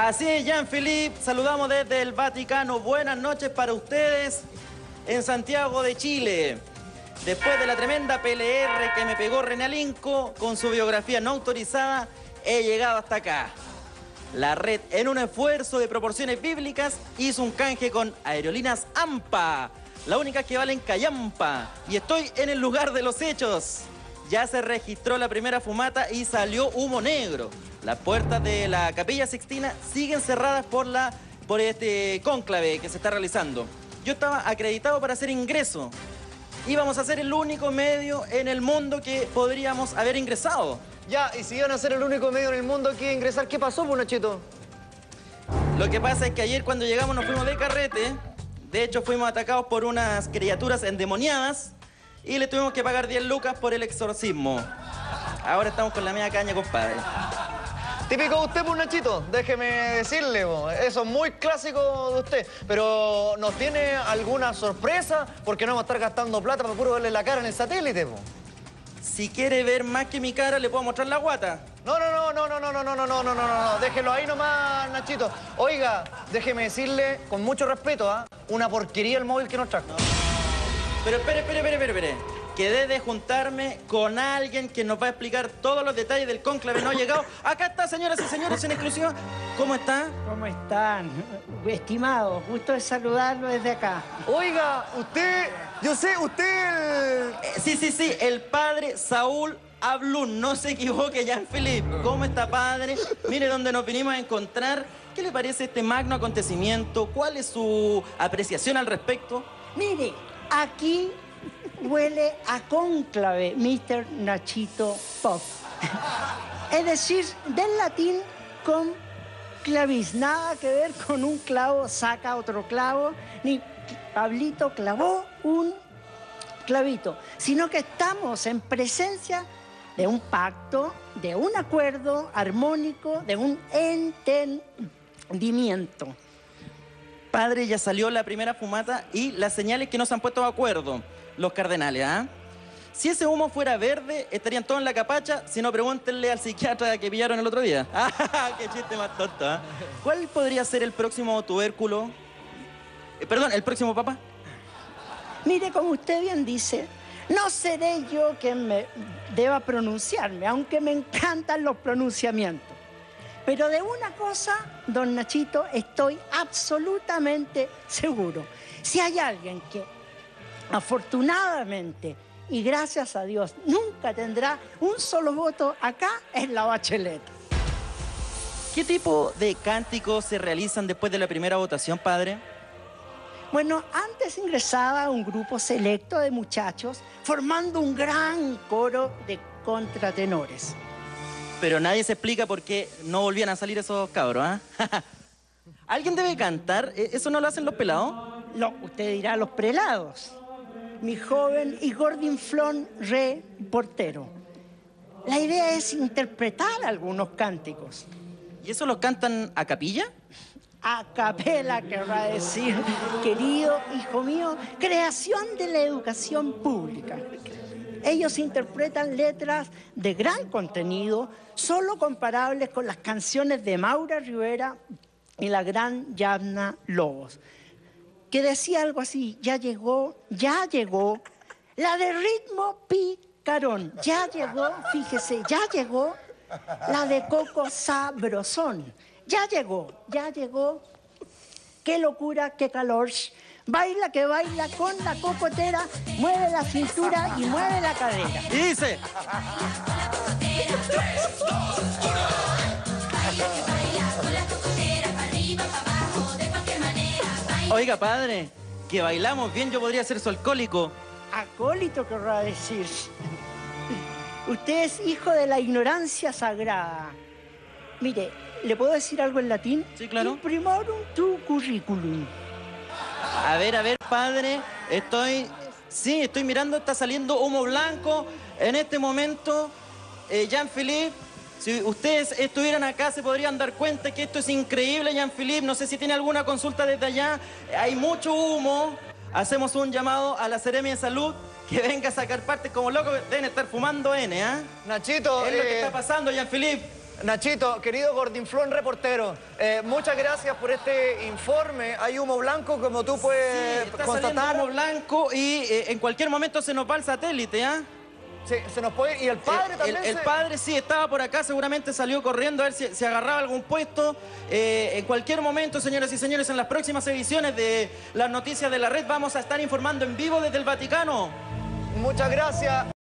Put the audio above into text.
Así es, Jean-Philippe, saludamos desde el Vaticano. Buenas noches para ustedes en Santiago de Chile. Después de la tremenda PLR que me pegó Renalinco con su biografía no autorizada, he llegado hasta acá. La red, en un esfuerzo de proporciones bíblicas, hizo un canje con Aerolíneas AMPA, la única que vale en Callampa. Y estoy en el lugar de los hechos. Ya se registró la primera fumata y salió humo negro. Las puertas de la Capilla Sixtina siguen cerradas por, la, por este cónclave que se está realizando. Yo estaba acreditado para hacer ingreso. Íbamos a ser el único medio en el mundo que podríamos haber ingresado. Ya, y si iban a ser el único medio en el mundo que iba a ingresar, ¿qué pasó, pues, Nachito? Lo que pasa es que ayer cuando llegamos nos fuimos de carrete. De hecho, fuimos atacados por unas criaturas endemoniadas y le tuvimos que pagar 10 lucas por el exorcismo. Ahora estamos con la media caña, compadre. Típico de usted, pues, Nachito. Déjeme decirle, po, eso es muy clásico de usted. Pero, ¿nos tiene alguna sorpresa? Porque no vamos a estar gastando plata para puro verle la cara en el satélite, po. Si quiere ver más que mi cara, le puedo mostrar la guata. No, no, no, no, no, no, no, no, no, no, no, no, no. Déjelo ahí nomás, Nachito. Oiga, déjeme decirle, con mucho respeto, ¿ah? Una porquería el móvil que nos trajo. Pero espere, espere, espere, espere, espere. Quedé de juntarme con alguien que nos va a explicar todos los detalles del cónclave no ha llegado. Acá está, señoras y señores, en exclusiva. ¿Cómo está? ¿Cómo están? Estimado, gusto de saludarlo desde acá. Oiga, usted, yo sé, usted... Eh, sí, sí, sí, el padre Saúl Ablun. No se equivoque, Jean-Philippe. ¿Cómo está, padre? Mire dónde nos vinimos a encontrar. ¿Qué le parece este magno acontecimiento? ¿Cuál es su apreciación al respecto? Mire, aquí huele a cónclave, Mr. Nachito Pop. Es decir, del latín con clavis, nada que ver con un clavo saca otro clavo, ni Pablito clavó un clavito, sino que estamos en presencia de un pacto, de un acuerdo armónico, de un entendimiento. Padre, ya salió la primera fumata y las señales que nos han puesto de acuerdo los cardenales, ¿ah? Si ese humo fuera verde, estarían todos en la capacha, si no, pregúntenle al psiquiatra que pillaron el otro día. ¡Ah, qué chiste más tonto! ¿ah? ¿Cuál podría ser el próximo tubérculo? Eh, perdón, ¿el próximo papa? Mire, como usted bien dice, no seré yo quien me deba pronunciarme, aunque me encantan los pronunciamientos. Pero de una cosa, don Nachito, estoy absolutamente seguro. Si hay alguien que afortunadamente y gracias a Dios nunca tendrá un solo voto acá en la bachelet. ¿Qué tipo de cánticos se realizan después de la primera votación, padre? Bueno, antes ingresaba un grupo selecto de muchachos formando un gran coro de contratenores. Pero nadie se explica por qué no volvían a salir esos cabros, ¿ah? ¿Alguien debe cantar? ¿E-, ¿Eso no lo hacen los pelados? No, usted dirá los prelados mi joven y gordinflón re portero. La idea es interpretar algunos cánticos. ¿Y eso lo cantan a capilla? A capela, querrá decir, querido hijo mío, creación de la educación pública. Ellos interpretan letras de gran contenido, solo comparables con las canciones de Maura Rivera y la gran Yavna Lobos que decía algo así, ya llegó, ya llegó, la de ritmo picarón, ya llegó, fíjese, ya llegó, la de coco sabrosón, ya llegó, ya llegó, qué locura, qué calor, baila que baila con la cocotera, mueve la cintura y mueve la cadera. Y dice... Oiga, padre, que bailamos bien, yo podría ser su alcohólico. Acólito querrá decir. Usted es hijo de la ignorancia sagrada. Mire, ¿le puedo decir algo en latín? Sí, claro. Imprimorum tu curriculum. A ver, a ver, padre, estoy... Sí, estoy mirando, está saliendo humo blanco. En este momento, eh, Jean-Philippe si ustedes estuvieran acá se podrían dar cuenta que esto es increíble, Jean-Philippe. No sé si tiene alguna consulta desde allá. Hay mucho humo. Hacemos un llamado a la Seremia de Salud que venga a sacar parte como loco. Deben estar fumando N, ¿ah? Nachito, Es lo que eh, está pasando, Jean-Philippe. Nachito, querido Gordinflón reportero, eh, muchas gracias por este informe. Hay humo blanco, como tú puedes Está constatar. humo blanco y eh, en cualquier momento se nos va el satélite, ¿ah? Sí, se nos puede... Y el padre también el, el se- padre sí estaba por acá, seguramente salió corriendo a ver si, si agarraba algún puesto. Eh, en cualquier momento, señoras y señores, en las próximas ediciones de las noticias de la red vamos a estar informando en vivo desde el Vaticano. Muchas gracias.